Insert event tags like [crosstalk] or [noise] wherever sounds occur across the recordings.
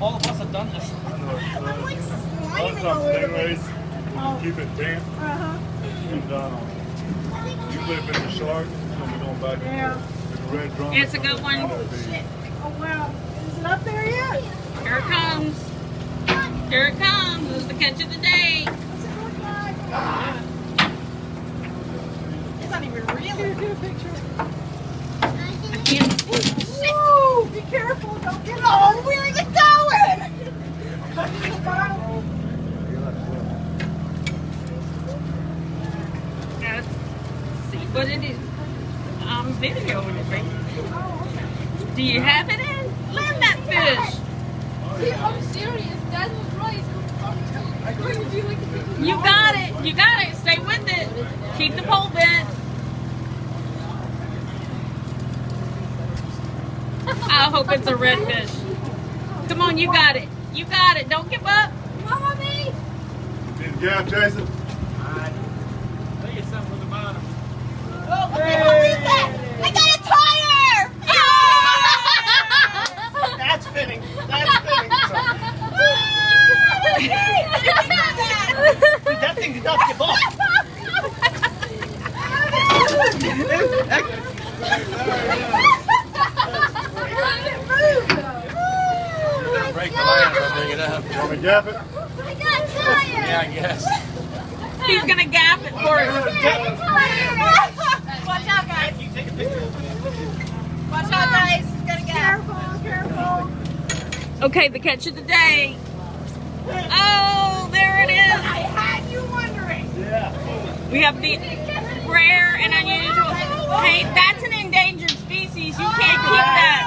all, all of us have done this. I know. I'm Uh, like a lot sliding of a times little bit. stingrays, keep it damp, Uh-huh. and um, usually if it's a shark, it's gonna be going back and Yeah. forth. Red drum. It's a good one. Oh, shit. Oh, wow. Is it up there yet? Here it comes. Here it comes. This is the catch of the day. What's it look like? It's not even real. Here, do a picture. I can't. Whoa! Be careful. Don't get on. Where is it going? See what it is. I'm videoing it, baby. Do you have it in? Land that fish. See, I'm serious. Dad was right. Would you like to take You got it. You got it. Stay with it. Keep the pole bent. I hope it's a redfish. Come on, you got it. You got it. Don't give up. Mommy! Need a gap, Jason? I think it's something with the bottom. Oh, what the hell is that? I got a tire! [laughs] That's fitting. That's fitting. Dude, that thing did not give up. [laughs] Break if I bring it up. Want me to gap it? I got a tire! Yeah, I guess. He's gonna gap it for us. Watch out, guys. You take a picture? Watch out, guys. Gotta get Careful, careful. Okay, the catch of the day. Oh, there it is. I had you wondering. Yeah. We have the rare and unusual. Hey, that's an endangered species. You can't keep that.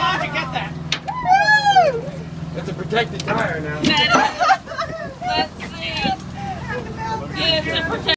How'd you get that? Woo! It's a protected tire now.